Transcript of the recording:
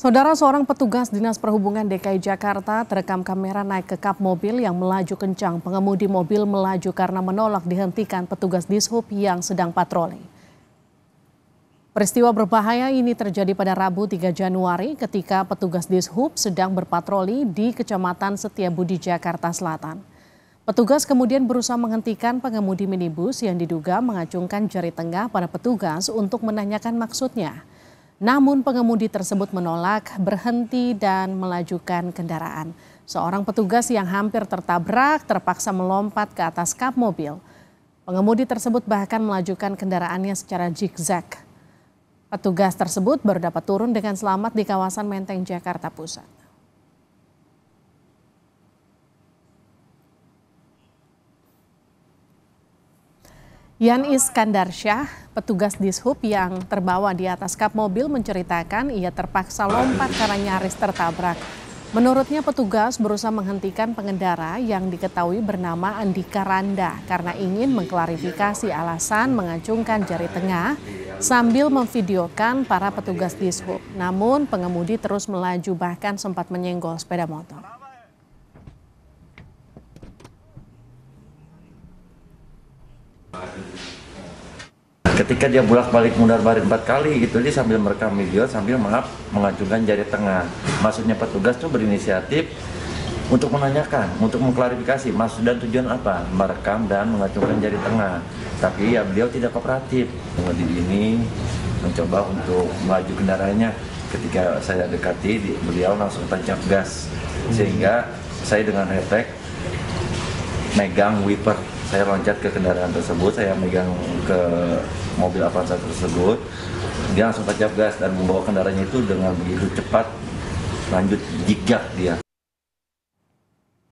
Saudara seorang petugas Dinas Perhubungan DKI Jakarta terekam kamera naik ke kap mobil yang melaju kencang. Pengemudi mobil melaju karena menolak dihentikan petugas Dishub yang sedang patroli. Peristiwa berbahaya ini terjadi pada Rabu 3 Januari ketika petugas Dishub sedang berpatroli di Kecamatan Setiabudi, Jakarta Selatan. Petugas kemudian berusaha menghentikan pengemudi minibus yang diduga mengacungkan jari tengah pada petugas untuk menanyakan maksudnya. Namun pengemudi tersebut menolak, berhenti dan melajukan kendaraan. Seorang petugas yang hampir tertabrak terpaksa melompat ke atas kap mobil. Pengemudi tersebut bahkan melajukan kendaraannya secara zigzag. Petugas tersebut baru dapat turun dengan selamat di kawasan Menteng, Jakarta Pusat. Yan Iskandar Syah, petugas dishub yang terbawa di atas kap mobil menceritakan ia terpaksa lompat karena nyaris tertabrak. Menurutnya petugas berusaha menghentikan pengendara yang diketahui bernama Andika Randa karena ingin mengklarifikasi alasan mengacungkan jari tengah sambil memvideokan para petugas dishub. Namun pengemudi terus melaju bahkan sempat menyenggol sepeda motor. Ketika dia bolak-balik mundar balik empat kali gitu dia sambil merekam video sambil maaf mengacungkan jari tengah. Maksudnya petugas tuh berinisiatif untuk menanyakan untuk mengklarifikasi maksud dan tujuan apa merekam dan mengacungkan jari tengah. Tapi ya beliau tidak kooperatif. Pengemudi ini mencoba untuk melaju kendaraannya. Ketika saya dekati beliau langsung tancap gas. Sehingga saya dengan refleks megang wiper saya loncat ke kendaraan tersebut saya megang ke mobil Avanza tersebut. Dia langsung tancap gas dan membawa kendaraannya itu dengan begitu cepat lanjut jigak dia